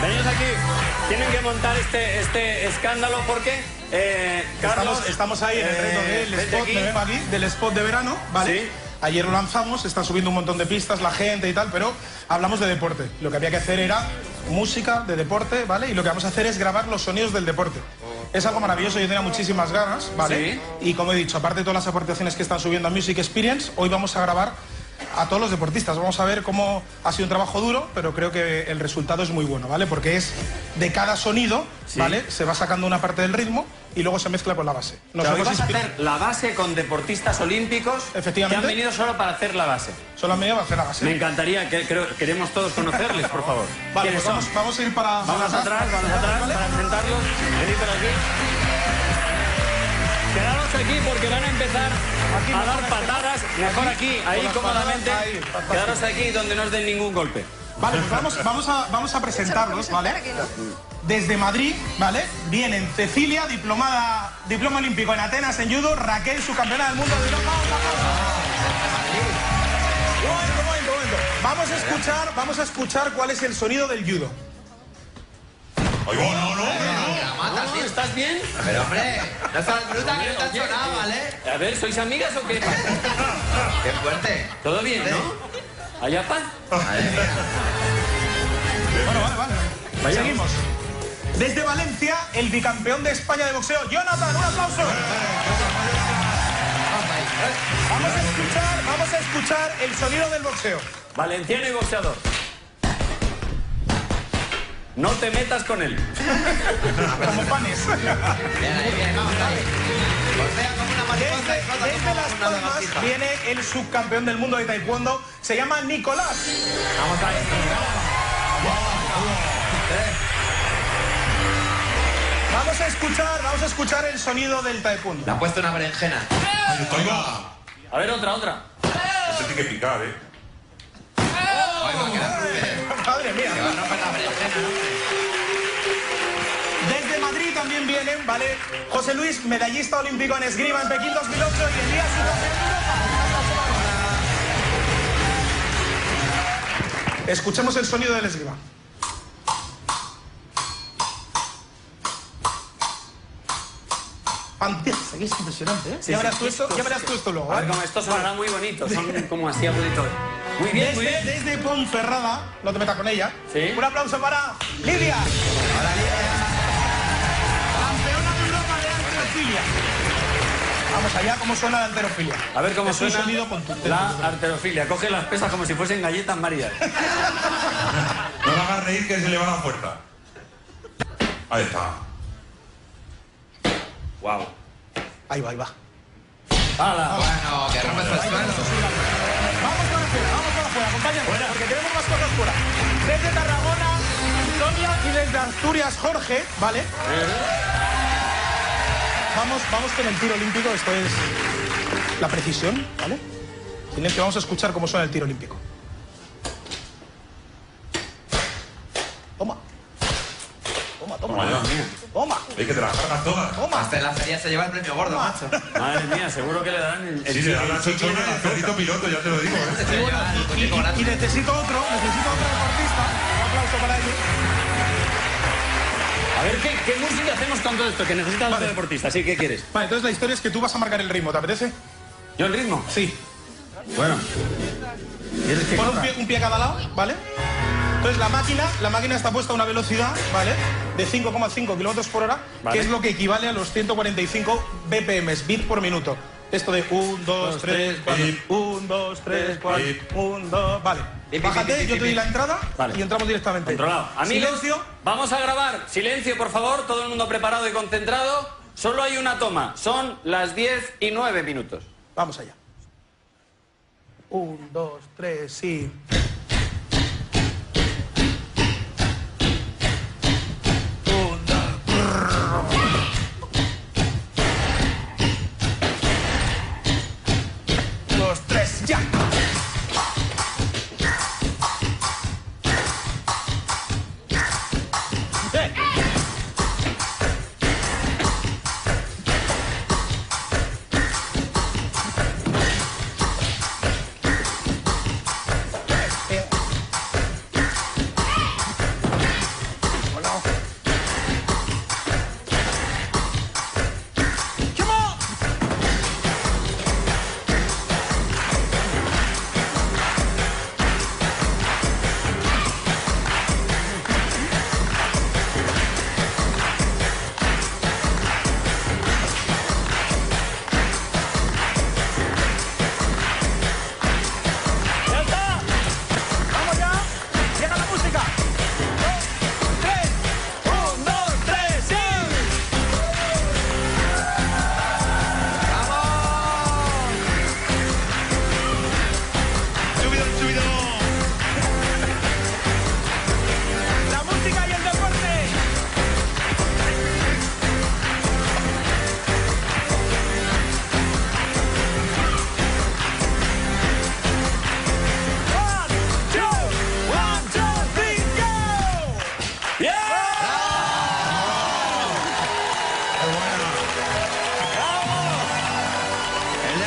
Venid aquí. Tienen que montar este, este escándalo porque... Eh, Carlos, Estamos, estamos ahí en el reto eh, del spot, aquí. me aquí, del spot de verano, ¿vale? Sí. Ayer lo lanzamos, está subiendo un montón de pistas la gente y tal, pero hablamos de deporte. Lo que había que hacer era música de deporte, ¿vale? Y lo que vamos a hacer es grabar los sonidos del deporte. Es algo maravilloso, yo tenía muchísimas ganas, ¿vale? Sí. Y como he dicho, aparte de todas las aportaciones que están subiendo a Music Experience, hoy vamos a grabar a todos los deportistas. Vamos a ver cómo ha sido un trabajo duro, pero creo que el resultado es muy bueno, ¿vale? Porque es de cada sonido, ¿vale? Se va sacando una parte del ritmo y luego se mezcla con la base. Nos vas a hacer la base con deportistas olímpicos Efectivamente. que han venido solo para hacer la base. Solo me lleva a hacer la base. Me encantaría, que, creo- queremos todos conocerles, por favor. Vale, ¿Quiénes pues vamos, vamos a ir para... Vamos para atrás, vamos atrás ¿vale? para sentarlos. Venid por aquí. Aquí porque van a empezar a dar patadas. Mejor aquí, ahí cómodamente. Quedaros aquí donde no os den ningún golpe. Vale, pues vamos, vamos, a, vamos a presentarlos, ¿vale? Desde Madrid, ¿vale? Vienen Cecilia, diplomada, diploma olímpico en Atenas en judo, Raquel, subcampeona del mundo de judo. ¡Vamos, Un momento, un momento, un momento. Vamos a escuchar, vamos a escuchar cuál es el sonido del judo. ¿Estás bien? Pero hombre, no estás bruta que no te sonado, eh, ¿vale? A ver, ¿sois amigas o qué? Qué fuerte. ¿Todo bien, no? ¿Allá paz? Madre mía. Bueno, vale, vale. Seguimos. Desde Valencia, el bicampeón de España de boxeo, Jonathan, un aplauso. Vamos a escuchar, vamos a escuchar el sonido del boxeo. Valenciano y boxeador. No te metas con él. Como panes. Desde, Las Palmas viene el subcampeón del mundo de taekwondo, se llama Nicolás. Vamos ahí. Vamos a escuchar, vamos a escuchar el sonido del taekwondo. Le han puesto una berenjena. Oiga, A ver, otra, otra. este tiene que picar, ¿eh? Madre mía. Desde Madrid también vienen, ¿vale? José Luis, medallista olímpico en esgrima en Pekín 2008 y Elías Europa. Escuchemos el sonido del esgrima. Fantástico, es impresionante, ¿eh? Sí, ya, sí, verás tú esto, ya verás tú esto luego, A ver, ¿eh? como esto sonará muy bonito. Son como así aguditos. Muy bien, muy Desde, bien. desde Ponferrada, no te metas con ella. Sí. Un aplauso para Lidia. Campeona de Europa de alterofilia. Vamos allá, ¿cómo suena la alterofilia? A ver cómo Es un suena sonido contundente. la arterofilia. Coge las pesas como si fuesen galletas María. No me hagas reír que se le va la fuerza. Ahí está. Wow. Ahí va, ahí va. ¡Hala! Bueno, que rompes el suelo. Acompáñanos, porque tenemos más cosas fuera. Desde Tarragona, Sonia y desde Asturias, Jorge, ¿vale? Vamos, vamos con el tiro olímpico, esto es la precisión, ¿vale? Silencio, vamos a escuchar cómo suena el tiro olímpico. Toma. Toma, toma. Toma ya. Toma, Hay que te las cargas todas. toma. Hasta en la feria se lleva el premio gordo, macho. Madre mía, seguro que le darán el, el Sí, le dan la chochona y el perrito piloto, ya te lo digo, ¿eh? Y, necesito otro, necesito otro deportista. Un aplauso para ellos. A ver, ¿qué, qué música hacemos con todo esto? Que necesitan los Vale. deportistas. ¿Sí? ¿Qué quieres? Vale, entonces la historia es que tú vas a marcar el ritmo, ¿te apetece? ¿Yo el ritmo? Sí. Bueno. ¿Quieres que Pon un pie, un pie a cada lado, ¿vale? Entonces la máquina, la máquina está puesta a una velocidad, ¿vale? De 5,5 kilómetros por hora, Vale. que es lo que equivale a los 145 BPM, bit por minuto. Esto de 1, 2, Dos, 3, tres, 4, bip. 1, 2, 3, 4, Bip. 1, 2, vale. Bájate, yo te doy la entrada Vale. y entramos directamente. Controlado. Amigos, Silencio. vamos a grabar. Silencio, por favor. Todo el mundo preparado y concentrado. Solo hay una toma. Son las 10 y 9 minutos. Vamos allá. 1, 2, 3, sí. じ。